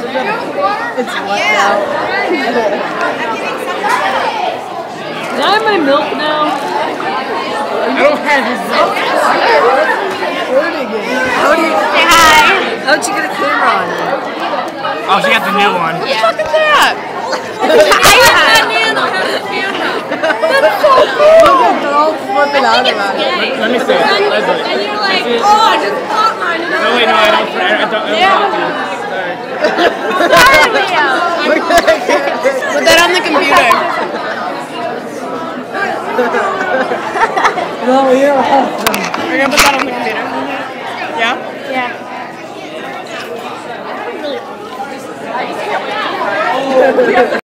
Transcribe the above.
It's what now? Can I have my milk now? I don't have his milk. How do you, Say hi. how'd you get a camera on? Oh, she got the new one. Yeah. Look at that. I got that man. I have a camera. That's so cool. They're all flipping out about it. Let me see it. And, Leslie. and you're like, oh, I just caught mine. No, wait, no, I don't. I don't, I don't, I don't Yeah. Put that on the computer. No, you're awesome. We're gonna put that on the computer. Yeah? Yeah. Oh.